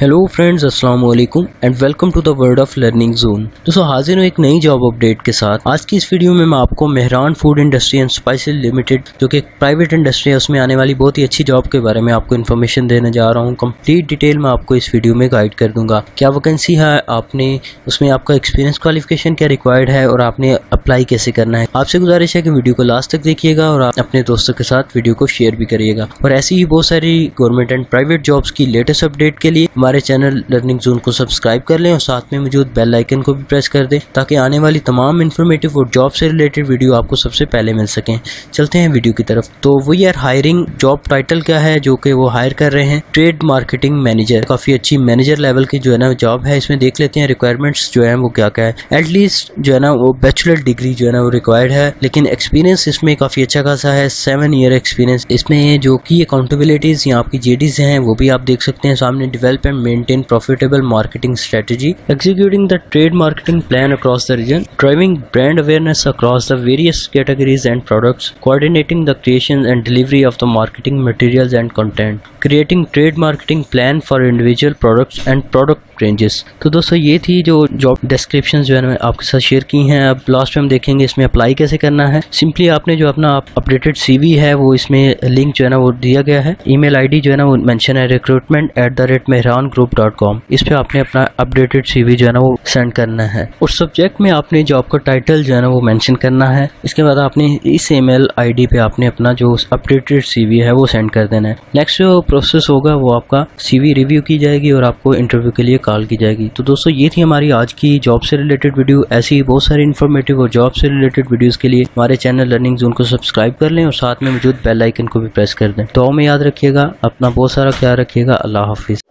Hello friends अस्सलाम वालेकुम and welcome to the world of learning zone दोस्तों हाजिर हूँ एक नई जॉब अपडेट के साथ। आज की इस वीडियो में मैं आपको Mehran food industry and spices limited जो कि एक प्राइवेट इंडस्ट्री है, उसमें आने वाली बहुत ही अच्छी जॉब के बारे में आपको इन्फॉर्मेशन देने जा रहा हूँ। कंप्लीट डिटेल मैं आपको इस वीडियो में गाइड कर दूँगा। क्या वैकेंसी है आपने? उसमें आपका एक्सपीरियंस क्वालिफिकेशन क्या रिक्वायर्ड है और आपने अप्लाई कैसे करना है? आपसे गुजारिश है कि वीडियो को लास्ट तक देखिएगा और अपने दोस्तों के साथ वीडियो को शेयर भी करिएगा। और ऐसी ही बहुत सारी गवर्नमेंट एंड प्राइवेट जॉब्स की लेटेस्ट अपडेट के लिए हमारे चैनल लर्निंग जोन को सब्सक्राइब कर लें और साथ में मौजूद बेल आइकन को भी प्रेस कर दें, ताकि आने वाली तमाम इन्फॉर्मेटिव और जॉब से रिलेटेड वीडियो आपको सबसे पहले मिल सकें। चलते हैं वीडियो की तरफ़। तो वही यार हायरिंग जॉब टाइटल क्या है, जो कि वो हायर कर रहे हैं? ट्रेड मार्केटिंग मैनेजर काफ़ी अच्छी मैनेजर लेवल की जो है ना जॉब है, इसमें देख लेते हैं रिक्वायरमेंट्स जो है वो क्या क्या है। एटलीस्ट जो है ना वो बैचलर डिग्री जो है ना वो रिक्वायर्ड है, लेकिन एक्सपीरियंस इसमें काफ़ी अच्छा खासा है। सेवन ईयर एक्सपीरियंस इसमें जो की अकाउंटेबिलिटीज़ या आपकी जेडीज हैं, वो भी आप देख सकते हैं सामने। Develop maintain profitable marketing strategy, executing the trade marketing plan across the region, driving brand awareness across the various categories and products, coordinating the creation and delivery of the marketing materials and content, creating trade marketing plan for individual products and product ranges तो दोस्तों ये थी जो job description जो है ना आपके साथ शेयर की हैं अब लास्ट में हम देखेंगे इसमें अप्लाई कैसे करना है सिंपली आपने जो अपना अपडेटेड सीवी है वो इसमें लिंक जो है ना वो दिया गया है ईमेल आईडी जो है ना वो मेंशन है recruitment at the rate Mehran group dot com इस पर आपने अपना अपडेटेड सीवी जो है ना वो सेंड करना है। उस सब्जेक्ट में आपने जॉब का टाइटल जो है ना वो मैंशन करना है। इसके बाद आपने इस ई मेल आई पे आपने अपना जो अपडेटेड सीवी है वो सेंड कर देना है। नेक्स्ट जो प्रोसेस होगा वो आपका सीवी रिव्यू की जाएगी और आपको इंटरव्यू के लिए कॉल की जाएगी। तो दोस्तों, ये थी हमारी आज की जॉब से रिलेटेड वीडियो ऐसी ही बहुत सारी इन्फॉर्मेटिव और जॉब से रिलेटेड वीडियोस के लिए हमारे चैनल लर्निंग जोन को सब्सक्राइब कर लें और साथ में मौजूद बेल आइकन को भी प्रेस कर दें। तो में याद रखिएगा, अपना बहुत सारा ख्याल रखिएगा। अल्लाह हाफिज़।